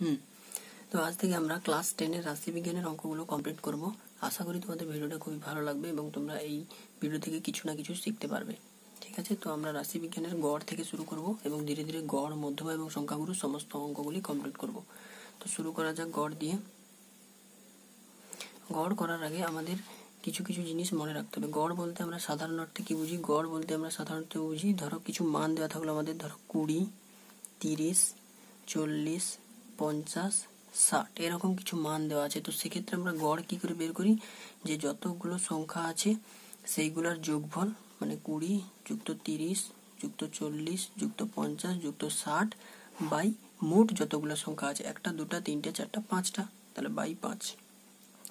হুম। তো আজ থেকে আমরা ক্লাস টেনের রাশিবিজ্ঞানের অঙ্কগুলো কমপ্লিট করব। আশা করি তোমাদের ভিডিওটা খুবই ভালো লাগবে এবং তোমরা এই ভিডিও থেকে কিছু না কিছু শিখতে পারবে। ঠিক আছে? তো আমরা রাশিবিজ্ঞানের গড় থেকে শুরু করব এবং ধীরে ধীরে গড়, মধ্যমা এবং সংখ্যাগুরু সমস্ত অঙ্কগুলি কমপ্লিট করব। তো শুরু করা যাক গড় দিয়ে। গড় করার আগে আমাদের কিছু কিছু জিনিস মনে রাখতে হবে। গড় বলতে আমরা সাধারণ অর্থে কি বুঝি? গড় বলতে আমরা সাধারণত বুঝি, ধরো কিছু মান দেওয়া থাকল আমাদের, ধরো কুড়ি, তিরিশ, চল্লিশ পঞ্চাশ, ষাট, এরকম কিছু মান দেওয়া আছে। তো সেক্ষেত্রে আমরা গড় কি করে বের করি? যে যতগুলো সংখ্যা আছে, সেইগুলোর যোগফল মানে কুড়ি যুক্ত তিরিশ, যুক্ত চল্লিশ, যুক্ত পঞ্চাশ, যুক্ত ষাট বাই মোট যতগুলো সংখ্যা আছে, একটা, দুটা, তিনটে, চারটা, পাঁচটা, তাহলে বাই পাঁচ।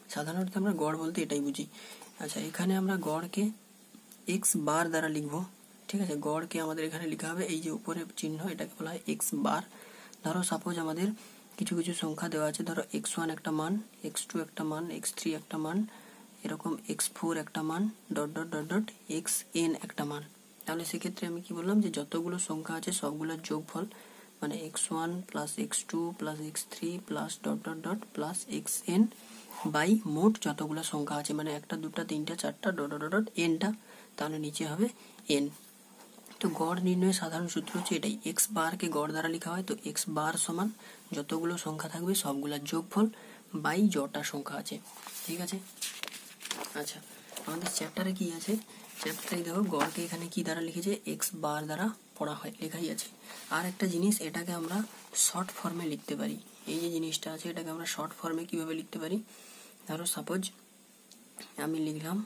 সাধারণত আমরা গড় বলতে এটাই বুঝি। আচ্ছা এখানে আমরা গড়কে এক্স বার দ্বারা লিখব। ঠিক আছে, গড়কে আমাদের এখানে লেখা হবে, এই যে উপরে চিহ্ন, এটাকে বলা হয় এক্স বার ধরো সাপোজ আমাদের কিছু কিছু সংখ্যা দেওয়া আছে। ধরো এক্স ওয়ান একটা মান এক্স টু একটা মান এক্স থ্রি একটা মান, এরকম এক্স ফোর একটা মান dot dot dot dot X N একটা মান। তাহলে সেক্ষেত্রে আমি কি বললাম যে যতগুলো সংখ্যা আছে সবগুলোর যোগফল মানে X one plus X two plus X three plus dot dot dot plus X N by মোট যতগুলো সংখ্যা আছে। মানে একটা, দুটা, তিনটা, চারটা ডট ডট ডট এনটা তাহলে নিচে হবে এন তো গড় নির্ণয়ের সাধারণ সূত্র হচ্ছে এটাই। এক্স বারকে গড় দ্বারা লেখা হয়, তো এক্স বার সমান যতগুলো সংখ্যা থাকবে সবগুলোর যোগফল বাই যটা সংখ্যা আছে। ঠিক আছে? আচ্ছা আমাদের চ্যাপ্টারে কি আছে? চ্যাপ্টারে দেখো গড়কে এখানে কি দ্বারা লিখেছে? এক্স বার দ্বারা পড়া হয়, লেখাই আছে। আর একটা জিনিস, এটাকে আমরা শর্ট ফর্মে লিখতে পারি। এই যে জিনিসটা আছে, এটাকে আমরা শর্ট ফর্মে কীভাবে লিখতে পারি? ধরো সাপোজ আমি লিখলাম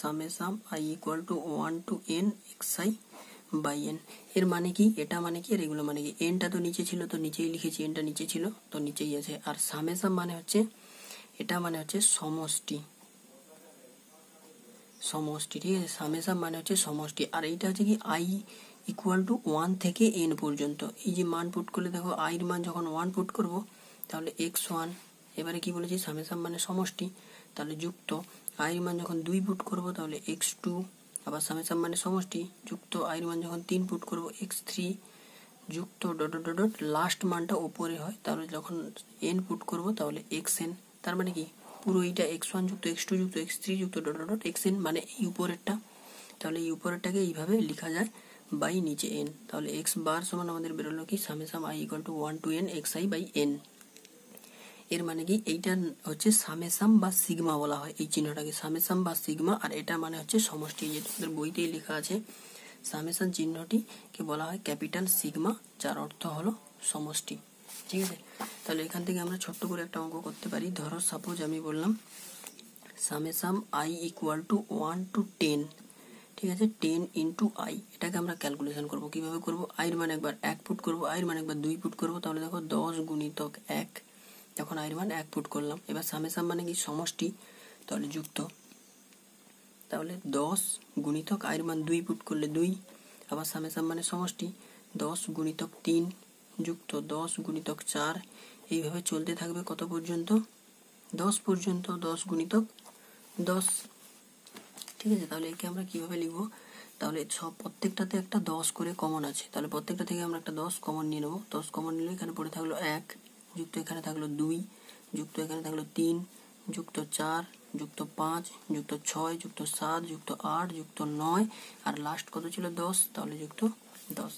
summation i equal to one to N X i by N এর মানে কি? এটা মানে কি? আর এগুলো মানে কি? এনটা তো নিচে ছিল, তো নিচেই লিখেছি এনটা নিচে ছিল, তো নিচেই আছে। আর সামে সাম মানে হচ্ছে, এটা মানে হচ্ছে সমষ্টি। সমষ্টি, ঠিক আছে? সামে সাম মানে হচ্ছে সমষ্টি। আর এইটা হচ্ছে কি? আই ইকুয়াল টু ওয়ান থেকে এন পর্যন্ত। এই যে মান পুট করলে দেখো আইর মান যখন ওয়ান পুট করব, তাহলে এক্স ওয়ান এবারে কি বলেছি? সামে সাম মানে সমষ্টি। তাহলে যুক্ত। আইর মান যখন দুই পুট করব, তাহলে এক্স টু আবার সামে সাম মানে সমষ্টি যুক্ত আইর মান যখন তিন পুট করব এক্স থ্রি যুক্ত ডট ডট ডট লাস্ট মানটা ওপরে হয়, তাহলে যখন এন পুট করব, তাহলে এক্স এন তার মানে কি? পুরো এইটা এক্স ওয়ান যুক্ত এক্স টু যুক্ত এক্স থ্রি যুক্ত ডট ডট এক্স এন মানে এই উপরেরটা। তাহলে এই উপরেরটাকে এইভাবে লেখা যায় বাই নিচে এন তাহলে এক্স বার সমান আমাদের বেরোলো কি? Summation i equal to one to N X i by N এর মানে কি? এইটা হচ্ছে সামেসাম বা সিগমা বলা হয়, এই চিহ্নটাকে। সামেসাম বা সিগমা, আর এটা মানে হচ্ছে সমষ্টি। যে তোমাদের বইতেই লেখা আছে সামেসান চিহ্নটিকে বলা হয় ক্যাপিটাল সিগমা, যার অর্থ হলো সমষ্টি। ঠিক আছে? তাহলে এখান থেকে আমরা ছোট্ট করে একটা অঙ্ক করতে পারি। ধরো সাপোজ আমি বললাম, summation i equal to one to ten ঠিক আছে? টেন ইন্টু আই এটাকে আমরা ক্যালকুলেশন করব। কীভাবে করব? আইর মানে একবার এক ফুট করব আইর মানে একবার দুই ফুট করব। তাহলে দেখো, দশ গুণিতক এক যখন আইর মান এক ফুট করলাম। এবার সামে সাম মানে কি? সমষ্টি তাহলে যুক্ত। তাহলে দশ গুণিতক আইর মান দুই ফুট করলে দুই, আবার সামে সাম মানে সমষ্টি। দশ গুণিতক তিন যুক্ত দশ গুণিতক চার, এইভাবে চলতে থাকবে কত পর্যন্ত? দশ পর্যন্ত দশ গুণিতক দশ। ঠিক আছে, তাহলে একে আমরা কীভাবে লিখব? তাহলে সব প্রত্যেকটাতে একটা দশ করে কমন আছে। তাহলে প্রত্যেকটা থেকে আমরা একটা দশ কমন নিয়ে নেব। দশ কমন নিলে এখানে পড়ে থাকল এক। যুক্ত এখানে থাকল দুই, যুক্ত এখানে থাকল তিন, যুক্ত চার, যুক্ত পাঁচ, যুক্ত ছয়, যুক্ত সাত, যুক্ত আট, যুক্ত নয়, আর লাস্ট কত ছিল? দশ। তাহলে যুক্ত দশ।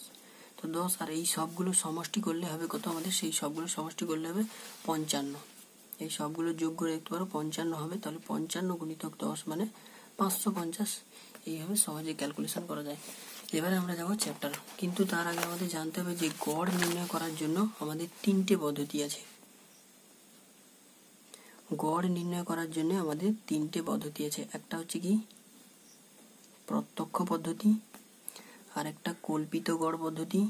তো দশ আর এই সবগুলো সমষ্টি করলে হবে কত আমাদের? সেই সবগুলো সমষ্টি করলে হবে পঞ্চান্ন। এই সবগুলো যোগ করে দেখতে পারো, পঞ্চান্ন হবে। তাহলে পঞ্চান্ন গুণিতক দশ মানে পাঁচশো পঞ্চাশ। এইভাবে সহজে ক্যালকুলেশন করা যায়। এবারে আমরা যাব চ্যাপ্টার কিন্তু তার আগে আমাদের জানতে হবে যে গড় নির্ণয় করার জন্য আমাদের তিনটে পদ্ধতি আছে। গড় নির্ণয় করার জন্য আমাদের তিনটে পদ্ধতি আছে। একটা হচ্ছে কি? প্রত্যক্ষ পদ্ধতি আর একটা কল্পিত গড় পদ্ধতি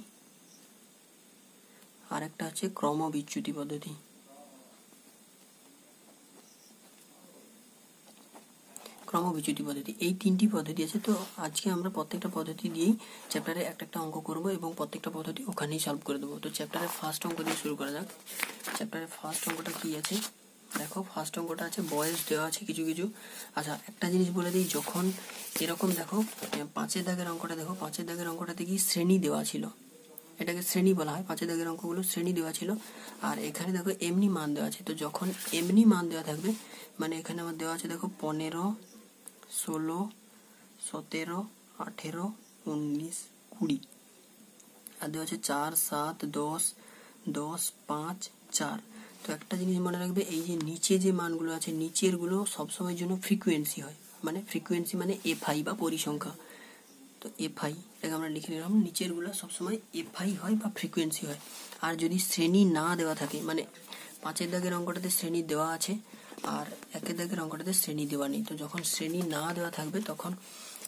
আর একটা হচ্ছে ক্রমবিচ্যুতি পদ্ধতি। ক্রমবিচ্যুতি পদ্ধতি। এই তিনটি পদ্ধতি আছে, তো আজকে আমরা প্রত্যেকটা পদ্ধতি দিয়েই চ্যাপ্টারে একটা একটা অঙ্ক করব এবং প্রত্যেকটা পদ্ধতি ওখানেই সলভ করে দেবো। তো চ্যাপ্টারের ফার্স্ট অঙ্ক দিয়ে শুরু করা যাক। চ্যাপ্টারের ফার্স্ট অঙ্কটা কি আছে? দেখো ফার্স্ট অঙ্কটা আছে, বয়স দেওয়া আছে কিছু কিছু। আচ্ছা একটা জিনিস বলে দিই, যখন এরকম দেখো পাঁচের দাগের অঙ্কটা দেখো, পাঁচের দাগের অঙ্কটাতে কি শ্রেণি দেওয়া ছিল? এটাকে শ্রেণি বলা হয়, পাঁচের দাগের অঙ্কগুলো শ্রেণি দেওয়া ছিল। আর এখানে দেখো, এমনি মান দেওয়া আছে। তো যখন এমনি মান দেওয়া থাকবে মানে এখানে আমার দেওয়া আছে, দেখো, পনেরো ষোলো, সতেরো, আঠেরো, উনিশ, কুড়ি। আর দেওয়া আছে চার, সাত, দশ দশ, পাঁচ, চার। তো একটা জিনিস মনে রাখবে, এই যে নিচে যে মানগুলো আছে, নিচেরগুলো সবসময়ের জন্য ফ্রিকুয়েন্সি হয়। মানে ফ্রিকুয়েন্সি মানে এফআই বা পরিসংখ্যা। তো এফআই এটাকে আমরা লিখে নিলাম, নিচেরগুলো সবসময় এফআই হয় বা ফ্রিকুয়েন্সি হয়। আর যদি শ্রেণি না দেওয়া থাকে মানে পাঁচের দাগের অঙ্কটাতে শ্রেণি দেওয়া আছে আর একে দাগের অঙ্কটাতে শ্রেণি দেওয়া নেই। তো যখন শ্রেণি না দেওয়া থাকবে, তখন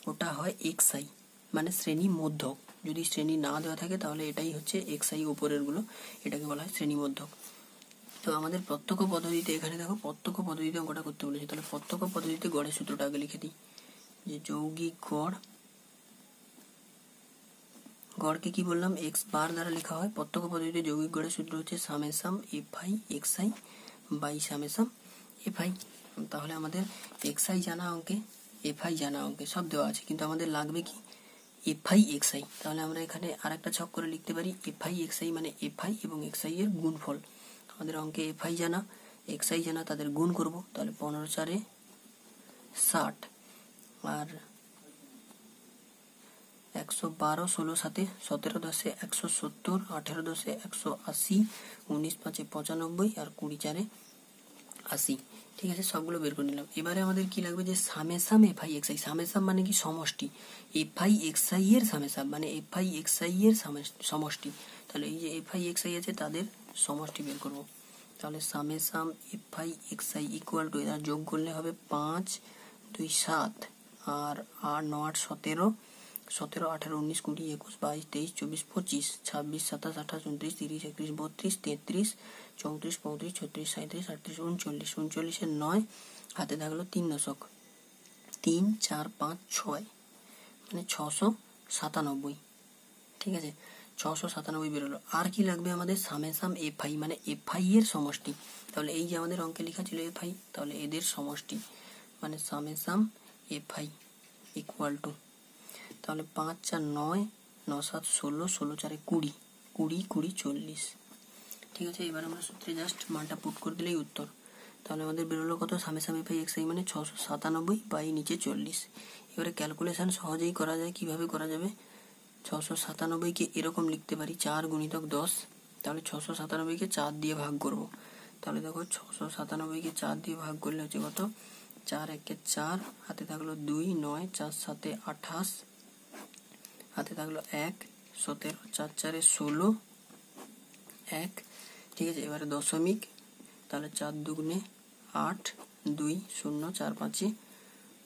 ওটা হয় এক্স আই মানে শ্রেণি মধ্যক। যদি শ্রেণি না দেওয়া থাকে, তাহলে এটাই হচ্ছে এক্স আই উপরেরগুলো। এটাকে বলা হয় শ্রেণি মধ্যক। তো আমাদের প্রত্যক্ষ পদ্ধতিতে, এখানে দেখো প্রত্যক্ষ পদ্ধতিতে অঙ্কটা করতে বলেছে। তাহলে প্রত্যক্ষ পদ্ধতিতে গড়ের সূত্রটা আগে লিখে দিই। যে যৌগিক গড়, গড়কে কি বললাম? এক্স বার দ্বারা লেখা হয়। প্রত্যক্ষ পদ্ধতিতে যৌগিক গড়ের সূত্র হচ্ছে summation F i X i by summation F i তাহলে আমাদের এক্স আই জানা অঙ্কে এফ আই জানা অঙ্কে সব দেওয়া আছে, কিন্তু আমাদের লাগবে কি? এফ আই এক্স আই তাহলে আমরা এখানে আরেকটা ছক করে লিখতে পারি এফ আই এক্স আই মানে এফ আই এবং এক্স আই এর গুণফল। আমাদের অঙ্কে এফ আই জানা এক্স আই জানা তাদের গুণ করব, তাহলে পনেরো চারে ষাট। আর একশো বারো, ষোলো সাথে সতেরো দশে একশো সত্তর, আঠেরো দশে একশো আশি, উনিশ পাঁচে পঁচানব্বই, আর কুড়ি চারে আশি। ঠিক আছে, সবগুলো বের করে নিলাম। এবারে আমাদের কি লাগবে যে সামেসাম এফআই এক্সআই সামেসাম মানে কি সমষ্টি? এফআই এক্সআই এর সামেসাম মানে এফআই এক্সআই এর সমষ্টি। তাহলে এই যে এফআই এক্সআই আছে, তাদের সমষ্টি বের করব। তাহলে summation F i X i equal to এরা যোগ করলে হবে পাঁচ, দুই, সাত, আর আট, ন, আট, সতেরো। সতেরো, আঠারো, উনিশ, কুড়ি, একুশ, বাইশ, তেইশ, চব্বিশ, পঁচিশ, ছাব্বিশ, সাতাশ, আঠাশ, উনত্রিশ, তিরিশ, একত্রিশ, বত্রিশ, তেত্রিশ চৌত্রিশ, পঁয়ত্রিশ, ছত্রিশ সাঁত্রিশ আটত্রিশ, উনচল্লিশ, উনচল্লিশের নয়। হাতে থাকল তিন দশক। তিন, চার, পাঁচ, ছয়। মানে ছশো সাতানব্বই। ঠিক আছে? ছশো সাতানব্বই বেরোলো। আর কি লাগবে আমাদের? সামেসাম এফআই মানে এফআই এর সমষ্টি। তাহলে এই যে আমাদের অঙ্কে লেখা ছিল এফআই তাহলে এদের সমষ্টি। মানে সামেসাম এফআই ইকুয়াল টু তাহলে পাঁচ, চার, নয়, ন, সাত, ষোলো ষোলো, চারে কুড়ি। কুড়ি কুড়ি, চল্লিশ। ঠিক আছে, এবার আমরা সূত্রে জাস্ট মানটা পুট করে দিলেই উত্তর। তাহলে আমাদের বেরোলো কত? সামে সামে পাই এক্স আই মানে ছশো সাতানব্বই বাই নিচে চল্লিশ। এবারে ক্যালকুলেশান সহজেই করা যায়, কীভাবে করা যাবে? ছশো সাতানব্বইকে এরকম লিখতে পারি, চার গুণিতক দশ। তাহলে ছশো সাতানব্বইকে চার দিয়ে ভাগ করব। তাহলে দেখো ছশো সাতানব্বইকে চার দিয়ে ভাগ করলে হচ্ছে কত? চার একে চার, হাতে থাকল দুই, নয়, চার সাতে আঠাশ। হাতে থাকল এক, সতেরো, চার চারে ষোলো, এক। ঠিক আছে, এবারে দশমিক, তাহলে চার দুগুণে আট, দুই, শূন্য, চার, পাঁচে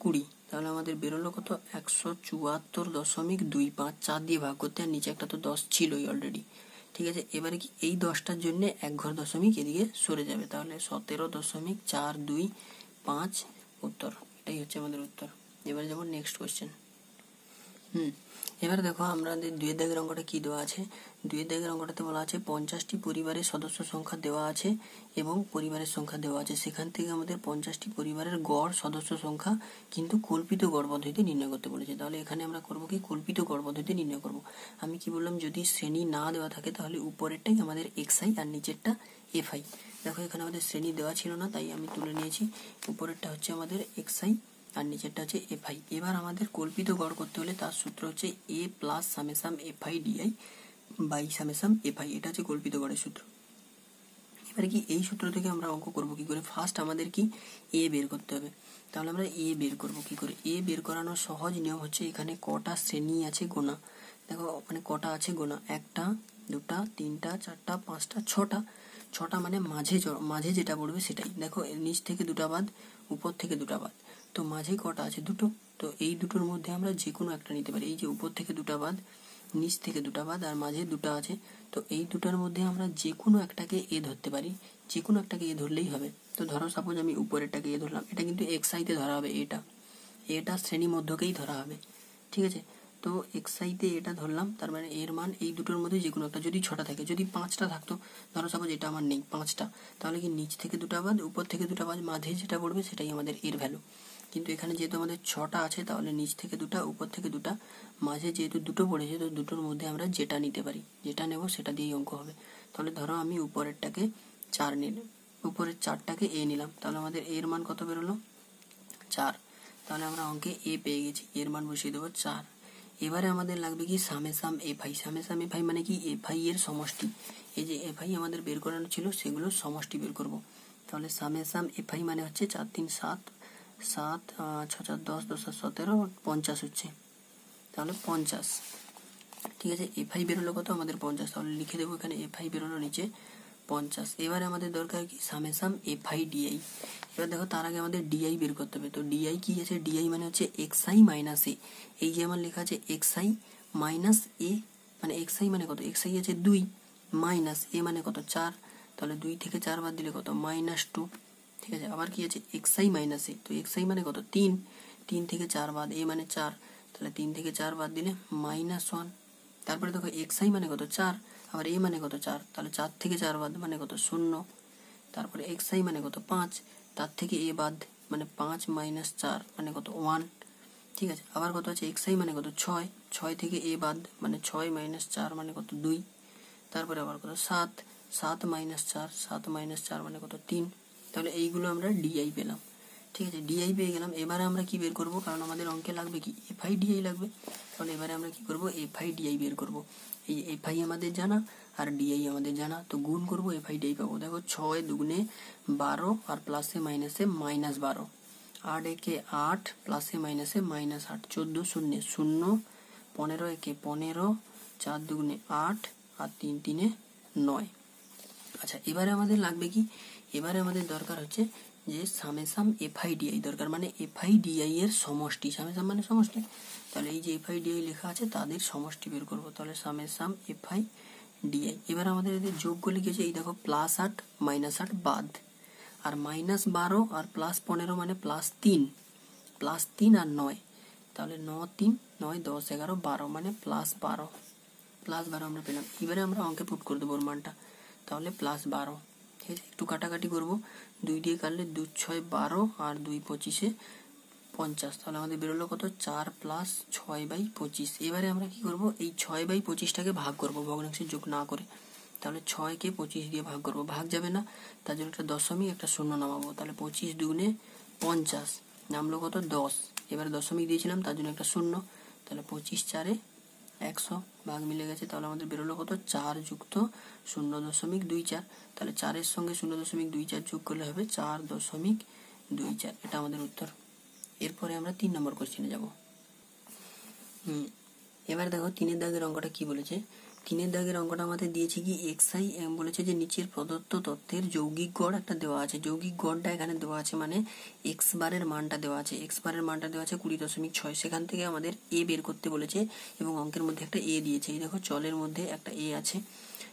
কুড়ি। তাহলে আমাদের বেরোলো কত? একশো চুয়াত্তর দশমিক দুই পাঁচ, চার দিয়ে ভাগ করতে আর নিচে একটা তো দশ ছিলই অলরেডি ঠিক আছে, এবারে কি এই দশটার জন্য এক ঘর দশমিক এদিকে সরে যাবে? তাহলে সতেরো দশমিক চার দুই পাঁচ, উত্তর। এটাই হচ্ছে আমাদের উত্তর। এবারে যেমন নেক্সট কোয়েশ্চেন হুম। এবার দেখো আমাদের দুয়ের দাগের অঙ্কটা কি দেওয়া আছে? দুয়ের দাগের অঙ্কটাতে বলা আছে পঞ্চাশটি পরিবারের সদস্য সংখ্যা দেওয়া আছে এবং পরিবারের সংখ্যা দেওয়া আছে। সেখান থেকে আমাদের পঞ্চাশটি পরিবারের গড় সদস্য সংখ্যা কিন্তু কল্পিত গড় পদ্ধতিতে নির্ণয় করতে বলেছে। তাহলে এখানে আমরা করব কি? কল্পিত গড় পদ্ধতিতে নির্ণয় করব। আমি কি বললাম? যদি শ্রেণি না দেওয়া থাকে তাহলে উপরেরটাই আমাদের এক্স আই আর নিচেরটা এফ আই দেখো এখানে আমাদের শ্রেণি দেওয়া ছিল না, তাই আমি তুলে নিয়েছি। উপরেরটা হচ্ছে আমাদের এক্স আই আর নিচেরটা হচ্ছে এফআই এবার আমাদের কল্পিত গড় করতে হলে তার সূত্র হচ্ছে A plus summation F i D i by summation F i এটা হচ্ছে কল্পিত গড়ের সূত্র। এবারে কি এই সূত্র থেকে আমরা অঙ্ক করব কি করে? ফার্স্ট আমাদের কি এ বের করতে হবে। তাহলে আমরা এ বের করব কি করে? এ বের করানোর সহজ নিয়ম হচ্ছে এখানে কটা শ্রেণি আছে গোনা। দেখো মানে কটা আছে গোনা। একটা, দুটা, তিনটা, চারটা, পাঁচটা, ছটা। ছটা মানে মাঝে মাঝে যেটা পড়বে সেটাই। দেখো, নিচ থেকে দুটা বাদ, উপর থেকে দুটা বাদ। তো মাঝে কটা আছে? দুটো। তো এই দুটোর মধ্যে আমরা যে কোনো একটা নিতে পারি। এই যে উপর থেকে দুটা বাদ, নিচ থেকে দুটা বাদ, আর মাঝে দুটো আছে। তো এই দুটার মধ্যে আমরা যে কোনো একটাকে এ ধরতে পারি। যে কোনো একটাকে এ ধরলেই হবে। তো ধরো সাপোজ আমি উপরেরটাকে এ ধরলাম। এটা কিন্তু এক্সাইতে ধরা হবে এটা। এটা শ্রেণি মধ্যকেই ধরা হবে। ঠিক আছে? তো এক্সাইতে এটা ধরলাম, তার মানে এর মান এই দুটোর মধ্যে যে কোনো একটা। যদি ছটা থাকে, যদি পাঁচটা থাকতো, ধরো সাপোজ এটা আমার নেই, পাঁচটা। তাহলে কি নিচ থেকে দুটা বাদ, উপর থেকে দুটা বাদ, মাঝে যেটা পড়বে সেটাই আমাদের এর ভ্যালু কিন্তু এখানে যেহেতু আমাদের ছটা আছে, তাহলে নিচ থেকে দুটা, উপর থেকে দুটা, মাঝে যেহেতু দুটো পড়েছে, তো দুটোর মধ্যে আমরা যেটা নিতে পারি। যেটা নেব সেটা দিয়েই অঙ্ক হবে। তাহলে ধরো আমি উপরেরটাকে চার নিলাম উপরের চারটাকে এ নিলাম। তাহলে আমাদের এর মান কত বেরোলো? চার। তাহলে আমরা অঙ্কে এ পেয়ে গেছি, এর মান বসিয়ে দেবো চার। এবারে আমাদের লাগবে কি সামে সাম এফ আই সামে সাম এফ আই মানে কি? এফ আই এর সমষ্টি। এই যে এফ আই আমাদের বের করানো ছিল সেগুলোর সমষ্টি বের করব। তাহলে সামে সাম এফ আই মানে হচ্ছে চার, তিন, সাত। সাত ছ চার দশ দশ আর সতেরো, পঞ্চাশ হচ্ছে। তাহলে পঞ্চাশ। ঠিক আছে এফ আই বেরোলো কত? আমাদের পঞ্চাশ। তাহলে লিখে দেবো এখানে এফ আই বেরোলো নিচে পঞ্চাশ। এবারে আমাদের দরকার কি? সামেসাম এফ আই ডিআই এবার দেখো, তার আগে আমাদের ডিআই বের করতে হবে। তো ডিআই কি আছে? ডিআই মানে হচ্ছে এক্স আই মাইনাস এ এই যে আমার লেখা আছে এক্স আই মাইনাস এ মানে এক্স আই মানে কত? এক্স আই আছে দুই। মাইনাস এ মানে কত? চার। তাহলে দুই থেকে চার বাদ দিলে কত? মাইনাস টু ঠিক আছে আবার কি আছে? এক্স আই মাইনাস এ তো এক্স আই মানে কত? তিন। তিন থেকে চার বাদ এ মানে চার। তাহলে তিন থেকে চার বাদ দিলে মাইনাস ওয়ান তারপরে দেখো এক্স আই মানে কত? চার। আবার এ মানে কত? চার। তাহলে চার থেকে চার বাদ মানে কত? শূন্য। তারপরে এক্স আই মানে কত? পাঁচ। তার থেকে এ বাদ মানে পাঁচ মাইনাস চার মানে কত? ওয়ান ঠিক আছে? আবার কত আছে? এক্স আই মানে কত? ছয়। ছয় থেকে এ বাদ মানে ছয় মাইনাস চার মানে কত? দুই। তারপরে আবার কত? সাত। সাত মাইনাস চার। সাত মাইনাস চার মানে কত? তিন। তাহলে এইগুলো আমরা ডিআই পেলাম। ঠিক আছে? ডিআই পেয়ে গেলাম। এবারে আমরা কি বের করব? কারণ আমাদের অঙ্কে লাগবে কি? এফআই ডিআই লাগবে। তাহলে এবারে আমরা কি করব? এফআই ডিআই বের করব। এই এফআই আমাদের জানা আর ডিআই আমাদের জানা। তো গুণ করব এফআই ডিআই পাবো। দেখো, ছয় দুগুণে বারো আর প্লাসে মাইনাসে মাইনাস বারো। আট একে আট প্লাসে মাইনাসে মাইনাস আট। চোদ্দ শূন্য। শূন্য, পনেরো একে পনেরো, চার দুগুণে আট আর তিন তিনে নয়। আচ্ছা এবারে আমাদের লাগবে কি? এবারে আমাদের দরকার হচ্ছে যে সামেসাম এফআই ডিআই দরকার মানে এফআই ডিআই এর সমষ্টি। সামেসাম মানে সমষ্টি? তাহলে এই যে এফআই ডিআই লেখা আছে, তাদের সমষ্টি বের করব। তাহলে সামেসাম এফআই ডিআই এবার আমাদের এদের যোগ করলে কি এই দেখো প্লাস আট মাইনাস আট বাদ। আর মাইনাস বারো আর প্লাস পনেরো মানে প্লাস তিন। প্লাস তিন আর নয়। তাহলে ন তিন, নয়, দশ, এগারো, বারো মানে প্লাস বারো। প্লাস বারো আমরা পেলাম। এবারে আমরা অঙ্কে পুট করে দেবো মানটা। তাহলে প্লাস বারো। ঠিক আছে? একটু কাটাকাটি করব। দুই দিয়ে কাটলে দু ছয়, বারো আর দুই পঁচিশে পঞ্চাশ। তাহলে আমাদের বেরোলো কত? চার প্লাস ছয় বাই পঁচিশ। এবারে আমরা কি করব? এই ছয় বাই পঁচিশটাকে ভাগ করব, ভগ্নাংশের যোগ না করে। তাহলে ছয়কে পঁচিশ দিয়ে ভাগ করব। ভাগ যাবে না, তার জন্য একটা দশমিক, একটা শূন্য নামাবো। তাহলে পঁচিশ দুগুণে পঞ্চাশ নামলো কত? দশ। এবারে দশমিক দিয়েছিলাম, তার জন্য একটা শূন্য। তাহলে পঁচিশ চারে একশো ভাগ মিলে গেছে, তাহলে আমাদের বেরোলো কত? চার যুক্ত শূন্য দশমিক দুই চার। তাহলে চারের সঙ্গে শূন্য দশমিক দুই চার যোগ করলে হবে চার দশমিক দুই চার। এটা আমাদের উত্তর। এরপরে আমরা তিন নম্বর কোশ্চেনে যাব। হুম, এবার দেখো তিনের দাগের অঙ্কটা কি বলেছে? তিনের দাগের অঙ্কটা আমাদের দিয়েছে কি? এক্স আই বলেছে যে নিচের প্রদত্ত তথ্যের যৌগিক গড় একটা দেওয়া আছে। যৌগিক গড়টা এখানে দেওয়া আছে মানে এক্স বারের মানটা দেওয়া আছে। এক্স বারের মানটা দেওয়া আছে কুড়ি দশমিক ছয়। সেখান থেকে আমাদের এ বের করতে বলেছে এবং অঙ্কের মধ্যে একটা এ দিয়েছে। এই দেখো, চলের মধ্যে একটা এ আছে।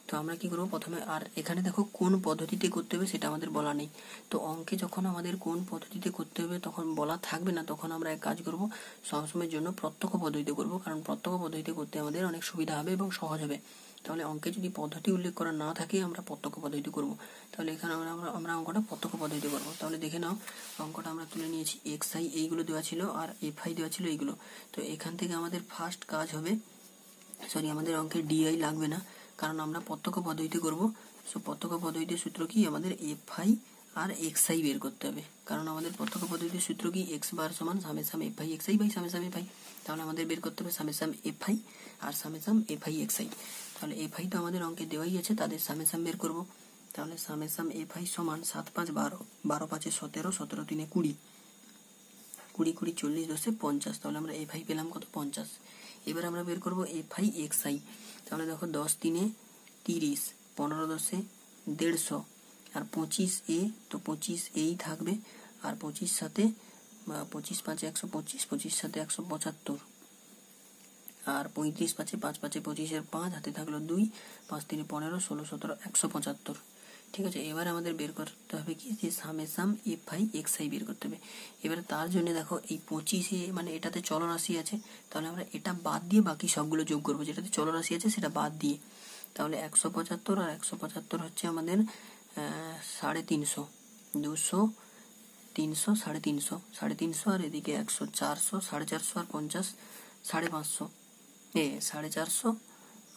তো আমরা কি করব? প্রথমে আর এখানে দেখো কোন পদ্ধতিতে করতে হবে সেটা আমাদের বলা নেই। তো অঙ্কে যখন আমাদের কোন পদ্ধতিতে করতে হবে তখন বলা থাকবে না, তখন আমরা এক কাজ করব, সবসময়ের জন্য প্রত্যক্ষ পদ্ধতিতে করব। কারণ প্রত্যক্ষ পদ্ধতিতে করতে আমাদের অনেক সুবিধা হবে এবং সহজ হবে। তাহলে অঙ্কে যদি পদ্ধতি উল্লেখ করা না থাকে, আমরা প্রত্যক্ষ পদ্ধতি করব। তাহলে এখানে আমরা আমরা অঙ্কটা প্রত্যক্ষ পদ্ধতি করব। তাহলে দেখে নাও, অঙ্কটা আমরা তুলে নিয়েছি। এক্স আই এইগুলো দেওয়া ছিল আর এফ আই দেওয়া ছিল এইগুলো। তো এখান থেকে আমাদের ফার্স্ট কাজ হবে সরি আমাদের অঙ্কের ডিআই লাগবে না। কারণ আমরা প্রত্যক্ষ পদ্ধতিতে করব। সো প্রত্যক্ষ পদ্ধতিতে সূত্র কি? আমাদের এফ আই আর এক্স আই বের করতে হবে। কারণ আমাদের প্রত্যক্ষ পদ্ধতির সূত্র কি? এক্স বার সমান summation F i X i by summation F I তাহলে আমাদের বের করতে হবে সামে সাম F I R summation F i X i তাহলে এফ আই তো আমাদের অঙ্কে দেওয়াই আছে, তাদের সামে সাম বের করব। তাহলে সামে সাম এফ আই সমান সাত পাঁচ বারো বারো পাঁচে সতেরো সতেরো তিনে কুড়ি। কুড়ি কুড়ি চল্লিশ দশে পঞ্চাশ, তাহলে আমরা এফ আই পেলাম কত? পঞ্চাশ। এবার আমরা বের করব এফ আই এক্স আই তাহলে দেখো দশ তিনে তিরিশ, পনেরো দশে দেড়শো। আর পঁচিশ এ, তো পঁচিশ এই থাকবে। আর পঁচিশ সাথে পঁচিশ পাঁচে একশো পঁচিশ পঁচিশ সাথে একশো পঁচাত্তর। আর পঁয়ত্রিশ পাঁচে পাঁচ, পাঁচে পঁচিশের পাঁচ, হাতে থাকল দুই। পাঁচ তিনে পনেরো, ষোলো, সতেরো, একশো পঁচাত্তর। ঠিক আছে, এবার আমাদের বের করতে হবে কি? যে summation F i X i বের করতে হবে। এবারে তার জন্য দেখো, এই পঁচিশে মানে এটাতে চলরাশি আছে। তাহলে আমরা এটা বাদ দিয়ে বাকি সবগুলো যোগ করব। যেটাতে চলরাশি আছে, সেটা বাদ দিয়ে। তাহলে একশো পঁচাত্তর আর একশো পঁচাত্তর হচ্ছে আমাদের সাড়ে তিনশো। দুশো তিনশো, সাড়ে তিনশো। সাড়ে তিনশো আর এদিকে একশো চারশো, সাড়ে চারশো আর পঞ্চাশ, সাড়ে পাঁচশো। এ, সাড়ে চারশো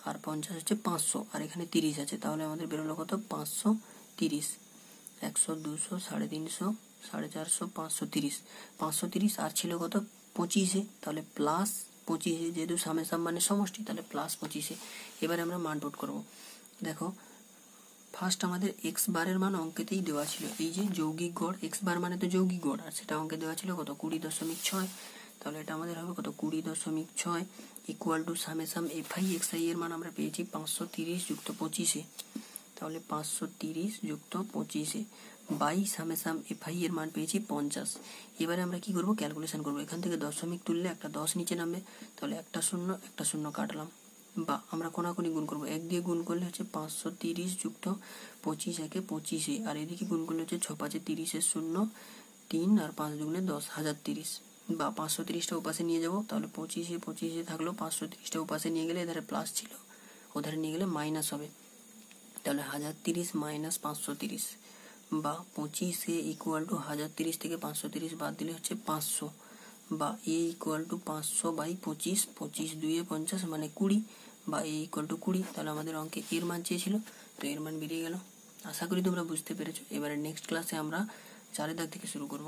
আর পঞ্চাশ হচ্ছে পাঁচশো, আর এখানে তিরিশ আছে। তাহলে আমাদের বেরোলো কত? পাঁচশো তিরিশ। একশো দুশো, সাড়ে তিনশো, সাড়ে চারশো, পাঁচশো তিরিশ। পাঁচশো তিরিশ আর ছিল কত? পঁচিশে। তাহলে প্লাস পঁচিশে যেহেতু সামে সাম মানে সমষ্টি, তাহলে প্লাস পঁচিশে। এবারে আমরা মান পুট করব। দেখো ফার্স্ট আমাদের এক্স বারের মান অঙ্কেতেই দেওয়া ছিল। এই যে যৌগিক গড় এক্স বার মানে তো যৌগিক গড়, আর সেটা অঙ্কে দেওয়া ছিল কত? কুড়ি দশমিক ছয়। তাহলে এটা আমাদের হবে কত? কুড়ি দশমিক ছয় equal to summation F i X i এর মান আমরা পেয়েছি পাঁচশো তিরিশ যুক্ত পঁচিশে। তাহলে পাঁচশো তিরিশ যুক্ত পঁচিশে। বাই সামেসাম এফ আই এর মান পেয়েছি পঞ্চাশ। এবারে আমরা কি করব? ক্যালকুলেশন করব। এখান থেকে দশমিক তুললে একটা দশ নিচে নামবে। তাহলে একটা শূন্য একটা শূন্য কাটলাম। বা আমরা কোনাকুনি গুণ করব। এক দিয়ে গুণ করলে হচ্ছে পাঁচশো তিরিশ যুক্ত পঁচিশ একে পঁচিশে। আর এদিকে গুণ করলে হচ্ছে ছ পাঁচে তিরিশের শূন্য, তিন আর পাঁচ দুগুণে দশ, হাজার তিরিশ। বা পাঁচশো তিরিশটা উপাসে নিয়ে যাব, তাহলে পঁচিশে পঁচিশে থাকল পাঁচশো তিরিশটা উপাসে নিয়ে গেলে এধারে প্লাস ছিল। ওধারে নিয়ে গেলে মাইনাস হবে। তাহলে হাজার তিরিশ মাইনাস পাঁচশো তিরিশ বা পঁচিশে ইকুয়াল টু হাজার তিরিশ থেকে পাঁচশো তিরিশ বাদ দিলে হচ্ছে পাঁচশো বা এ ইকুয়াল টু পাঁচশো বাই পঁচিশ পঁচিশ দুইয়ে পঞ্চাশ মানে কুড়ি বা এ ইকুয়াল টু কুড়ি, তাহলে আমাদের অঙ্কে এর মান চেয়েছিল, তো এর মান বেরিয়ে গেল। আশা করি তোমরা বুঝতে পেরেছ। এবারে নেক্সট ক্লাসে আমরা চারের দাগ থেকে শুরু করব।